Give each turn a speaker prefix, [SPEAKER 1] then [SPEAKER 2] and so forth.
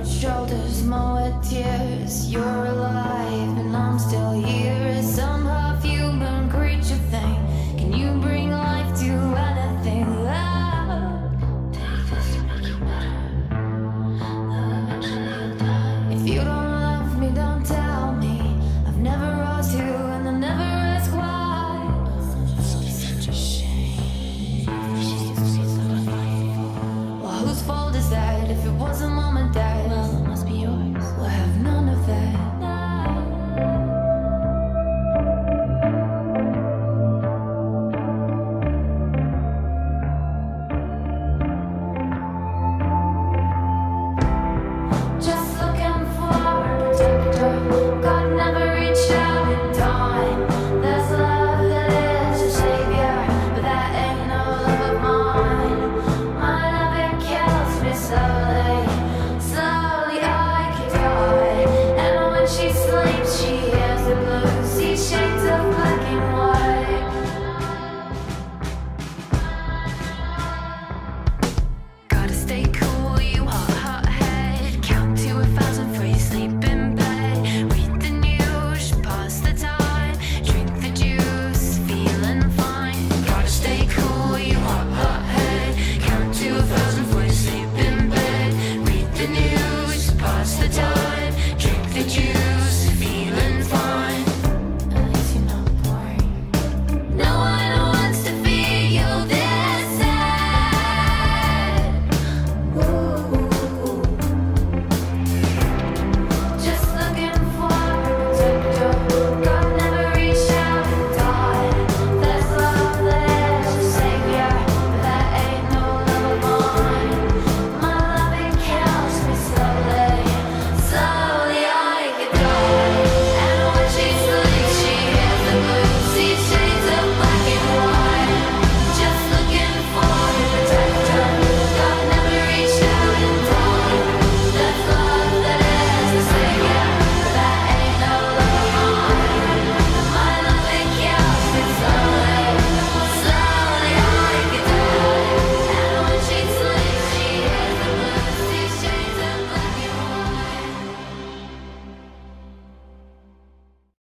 [SPEAKER 1] broad shoulders, more tears. You're alive, and I'm still here. Some half human creature thing. Can you bring life to anything? Love, take this to make you better. Love eventually you'll die. If you don't love me, don't tell me. I've never asked you, and I never ask why. It's such a shame. Well, whose fault is that if it wasn't mom and dad?